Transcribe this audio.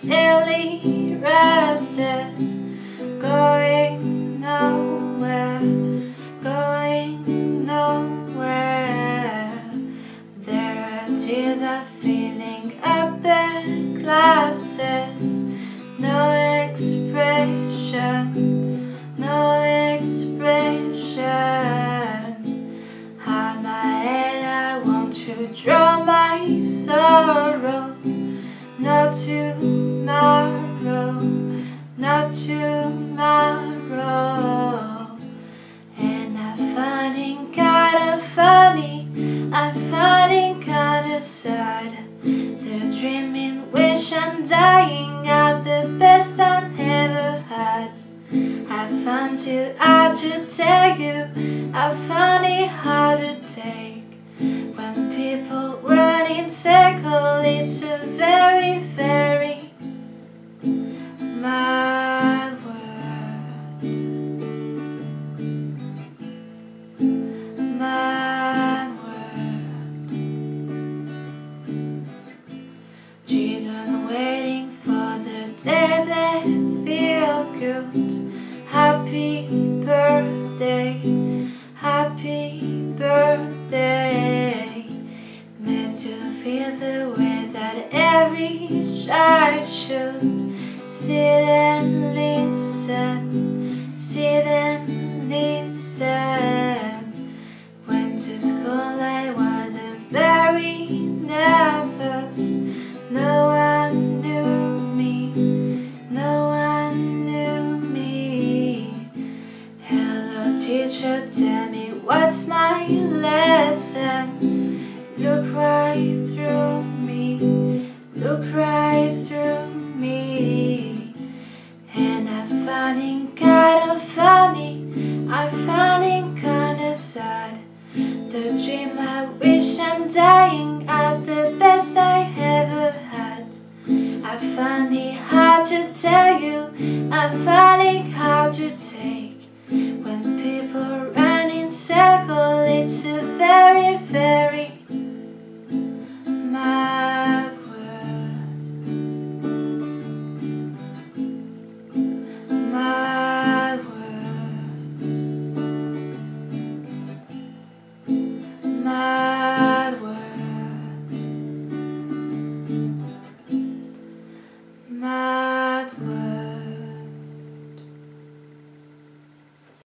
daily restless, going nowhere, going nowhere. There are tears are filling up their glasses, no expression, no expression. Hide my head, I want to draw my sorrow. Not tomorrow, not tomorrow. And I'm finding kinda funny, I'm finding kinda sad. They're dreaming wish I'm dying are the best I've ever had. I found you hard to tell you, I found it hard to take. When people run in circles, it's a very, very day they feel good. Happy birthday, happy birthday. Meant to feel the way that every child should. Sit and listen, sit and listen. Went to school, I wasn't very nervous. No what's my lesson. Look right through me, look right through me. And I found it kinda funny, I found it kinda sad. The dream I wish I'm dying at the best I ever had. I find it hard to tell you, I find it hard to take.